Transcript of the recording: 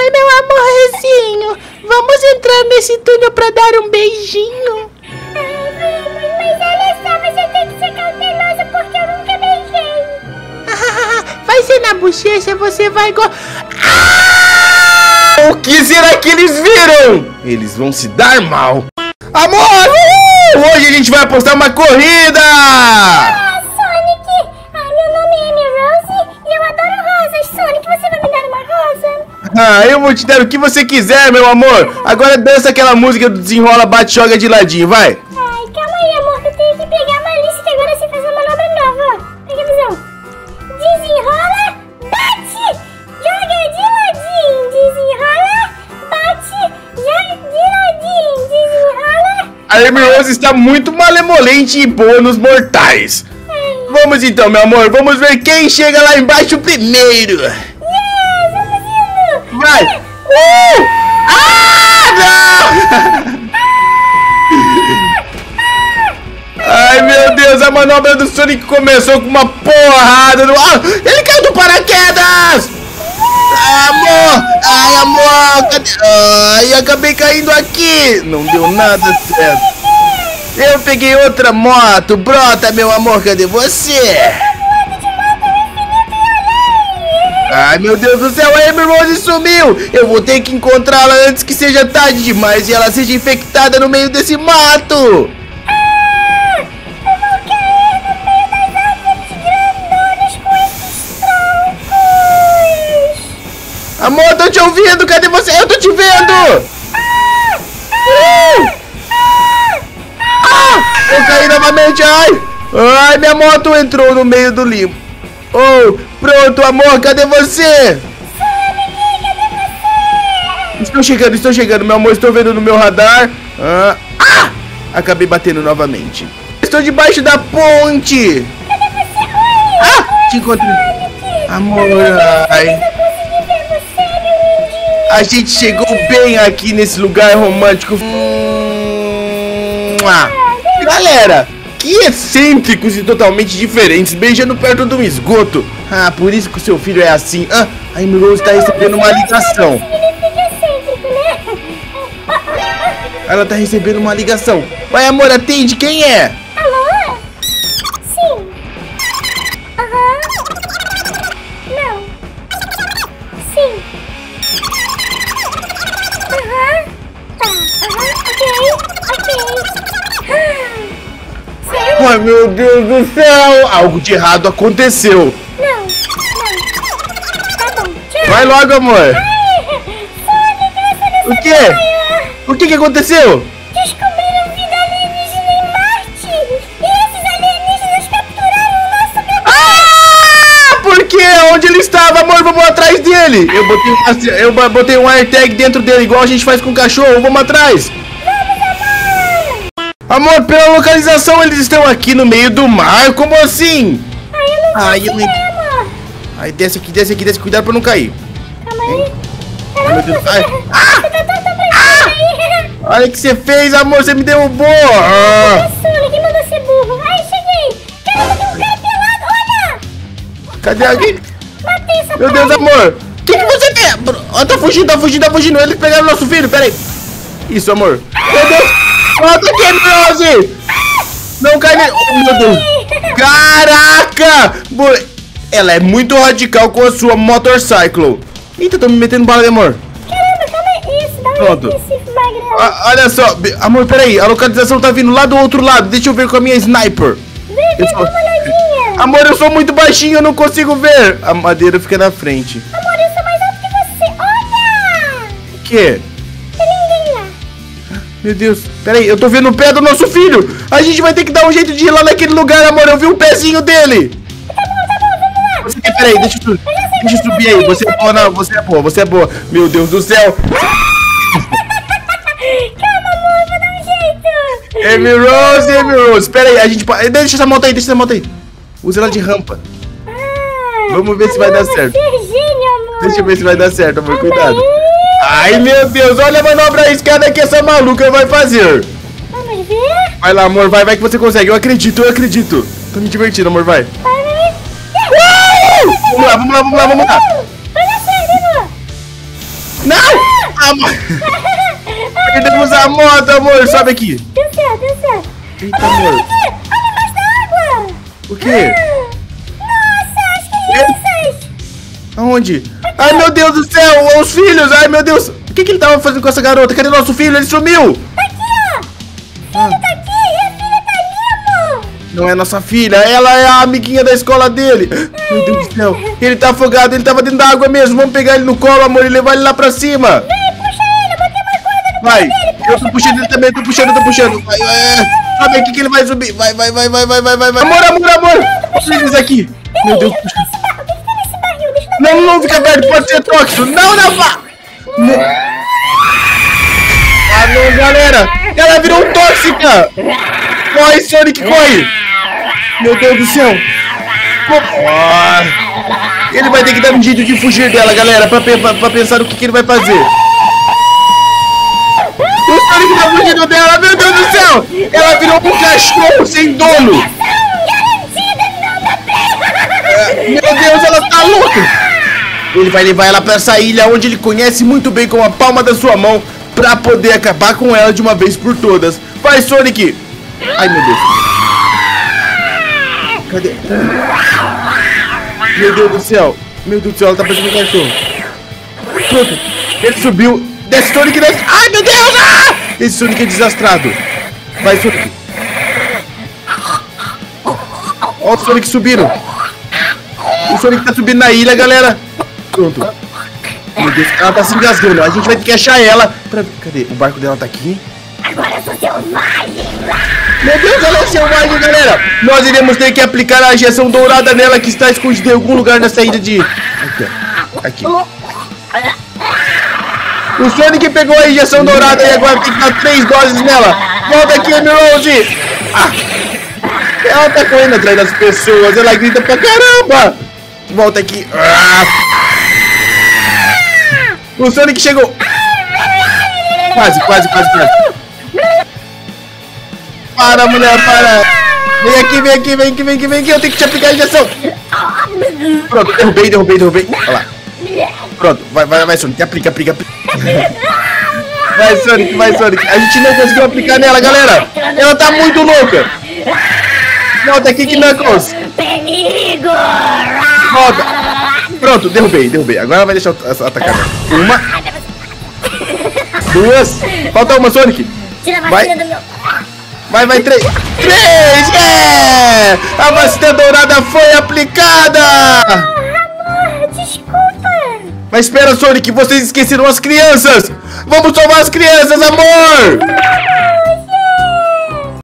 Oi, meu amorzinho. Vamos entrar nesse túnel pra dar um beijinho? Ai, mas olha só, você tem que ser cauteloso porque eu nunca beijei. vai ser na bochecha, você vai go... Ah! O que será que eles viram? Eles vão se dar mal. Amor! Hoje a gente vai apostar uma corrida! Ah, eu vou te dar o que você quiser, meu amor. Agora dança aquela música do desenrola, bate, joga de ladinho, vai. Ai, calma aí, amor, que eu tenho que pegar uma lista que agora você faz uma manobra nova. Pega a visão. Desenrola, bate, joga de ladinho. Desenrola, bate, joga de ladinho. Desenrola. A Amy Rose está muito malemolente e boa nos mortais. Vamos então, meu amor, vamos ver quem chega lá embaixo primeiro. Vai! Uh! Ah, não! Ai, meu Deus, a manobra do Sonic começou com uma porrada no... Ah, ele caiu do paraquedas! Amor! Ai, amor! Cadê? Ai, acabei caindo aqui! Não deu nada certo. Eu peguei outra moto. Brota, meu amor, cadê você? Ai, meu Deus do céu, a Rose sumiu! Eu vou ter que encontrá-la antes que seja tarde demais e ela seja infectada no meio desse mato! Amor, tô te ouvindo! Cadê você? Eu tô te vendo! Uh! Ah! Eu caí novamente! Ai! Ai, minha moto entrou no meio do limbo! Oh, pronto, amor, cadê você? Estou chegando, estou chegando, meu amor, estou vendo no meu radar. Ah, ah! Acabei batendo novamente. Estou debaixo da ponte. Ah, te encontrei. Amor, ai. A gente chegou bem aqui nesse lugar romântico. Hum, ah. Galera, que excêntricos e totalmente diferentes, beijando perto de um esgoto. Ah, por isso que o seu filho é assim. Ah, a Rose está recebendo uma ligação. Né? Ela tá recebendo uma ligação. Vai, amor, atende. Quem é? Ai, meu Deus do céu. Algo de errado aconteceu. Não. Não. Tá bom. Tchau. Vai logo, amor. Ai, Sonic, você não O quê? O que que aconteceu? Descobriram vida alienígena em Marte! E esses alienígenas capturaram o nosso bebê! Ah! Por quê? Onde ele estava, amor? Vamos atrás dele. Eu botei, eu botei um AirTag dentro dele, igual a gente faz com o cachorro. Vamos atrás. Amor, pela localização, eles estão aqui no meio do mar. Como assim? Ai, eu não Ai, eu não- amor! Ai, desce aqui, desce aqui, desce. Cuidado pra não cair. Calma aí! Ai, meu Deus. Ai. Ah! Você tá aí! Olha o que você fez, amor. Você me derrubou. Ah. Sonic mandou ser burro! Ai, cheguei! Caramba, tem um cara pelado! Olha! Cadê alguém? Matei essa Meu Deus, amor. O que, que você quer? Ó, tá fugindo, tá fugindo, tá fugindo. Eles pegaram nosso filho, peraí. Isso, amor. Deus. Volta aqui. Não cai nele. Oh, meu Deus. Caraca. Ela é muito radical com a sua motorcycle. Eita, tô me metendo bala, amor. Caramba, calma aí! Isso, dá Pronto. Ah, olha só. Amor, peraí. A localização tá vindo lá do outro lado. Deixa eu ver com a minha sniper. Vem, Eu sou- dá uma olhadinha! Amor, eu sou muito baixinho, eu não consigo ver. A madeira fica na frente. Amor, eu sou mais alto que você! Olha! O quê? Meu Deus, peraí, eu tô vendo o pé do nosso filho! A gente vai ter que dar um jeito de ir lá naquele lugar, amor! Eu vi o pezinho dele! Tá bom, tá bom, vamos lá! Você quer, peraí, deixa eu, deixa eu subir aí, você é boa, não, você é boa, você é boa! Meu Deus do céu! Calma, amor, vou dar um jeito! Amy Rose, Amy Rose, peraí, a gente pode. Deixa essa moto aí, deixa essa moto aí! Usa ela de rampa. Ah, Vamos ver se vai dar amor, certo. é gênio! Deixa eu ver se vai dar certo, amor, cuidado. Ai, meu Deus, olha a manobra arriscada que essa maluca vai fazer! Vamos ver? Vai lá, amor, vai, vai que você consegue, eu acredito, eu acredito! Tô me divertindo, amor, vai! Vai, vai, Vamos lá, vamos lá, vamos lá, vamos lá! Dar certo, amor! Não! Amor! Perdemos a moto, amor! Sobe aqui! Deu certo, deu certo. Eita, amor! Olha embaixo da água. O quê? Nossa, acho que é essas. Aonde? Ai, meu Deus do céu! Os filhos! Ai, meu Deus! O que, que ele tava fazendo com essa garota? Cadê nosso filho? Ele sumiu! Tá aqui, ó. Filho tá aqui e a filha tá ali, amor. Não é nossa filha, ela é a amiguinha da escola dele. Meu Deus do céu. Ele tá afogado, ele tava dentro da água mesmo. Vamos pegar ele no colo, amor, e levar ele lá pra cima. Vem, puxa ele, eu botei uma corda no Vai. Eu tô puxando ele também, tô puxando, tô puxando. Vai, vai. Sobe aqui que ele vai subir. Vai, vai, vai, vai, vai, vai, vai. Amor, amor, amor. Olha eles aqui. Meu Deus. Esse Não, não, fica perto, pode ser tóxico. Não, não, vá. Ah, não, galera. Ela virou tóxica. Corre, Sonic, corre. Meu Deus do céu. Ah. Ele vai ter que dar um jeito de fugir dela, galera, pra, pra- pra pensar o que, que ele vai fazer. O Sonic tá fugindo dela, meu Deus do céu! Ela virou um cachorro sem dono! Meu Deus, ela tá louca! Ele vai levar ela pra essa ilha onde ele conhece muito bem com a palma da sua mão pra poder acabar com ela de uma vez por todas. Vai, Sonic! Ai, meu Deus. Cadê? Meu Deus do céu. Meu Deus do céu, ela tá parecendo um cachorro. Pronto. Ele subiu. Desce, Sonic, desce. Ai, meu Deus! Ah! Esse Sonic é desastrado. Vai, Sonic. Ó o Sonic subindo. O Sonic tá subindo na ilha, galera. Pronto. Meu Deus, ela tá se engasgando. A gente vai ter que achar ela. Pra... Cadê? O barco dela tá aqui? Agora eu sou selvagem. Meu Deus, ela é selvagem, galera. Nós iremos ter que aplicar a injeção dourada nela que está escondida em algum lugar nessa ilha de... Aqui. Aqui. O Sonic pegou a injeção dourada e agora tem que dar três doses nela. Volta aqui, Emerald. Ah. Ela tá correndo atrás das pessoas. Ela grita pra caramba. Volta aqui. Ah. O Sonic chegou. Quase, quase, quase, quase. Para, mulher, para. Vem aqui, vem aqui, vem aqui, vem aqui, vem aqui. Eu tenho que te aplicar a injeção. Pronto, derrubei, derrubei, derrubei. Olha lá. Pronto, vai, vai, vai, Sonic. Aplica, aplica, aplica. Vai, Sonic, vai, Sonic. A gente não conseguiu aplicar nela, galera. Ela tá muito louca. Volta aqui, Knuckles. Perigo. Volta. Pronto, derrubei, derrubei. Agora vai deixar eu atacar. Uma. Duas. Falta uma, Sonic. Tira a Vai. vacina do meu... Vai, vai, três. Três! Yeah! A vacina dourada foi aplicada! Amor, desculpa. Mas espera, Sonic, vocês esqueceram as crianças! Vamos salvar as crianças, amor!